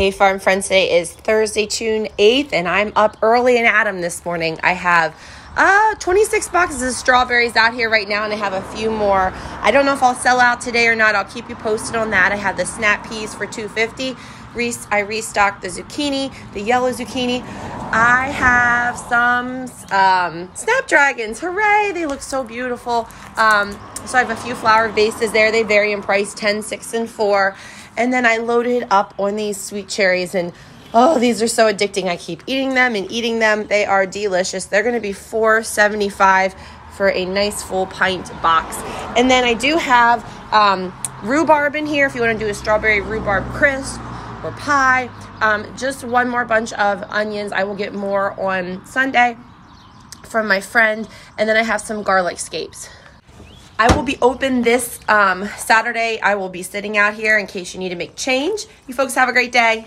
Hey Farm Friends, today is Thursday, June 8th, and I'm up early and Adam this morning. I have uh, 26 boxes of strawberries out here right now, and I have a few more. I don't know if I'll sell out today or not. I'll keep you posted on that. I have the snap peas for 250. I restocked the zucchini, the yellow zucchini. I have some um, snapdragons. Hooray! They look so beautiful. Um, so I have a few flower vases there. They vary in price 10, 6, and 4. And then I loaded up on these sweet cherries and oh, these are so addicting. I keep eating them and eating them. They are delicious. They're going to be 4.75 for a nice full pint box. And then I do have um, rhubarb in here if you want to do a strawberry rhubarb crisp or pie. Um, just one more bunch of onions. I will get more on Sunday from my friend. And then I have some garlic scapes. I will be open this um, Saturday. I will be sitting out here in case you need to make change. You folks have a great day.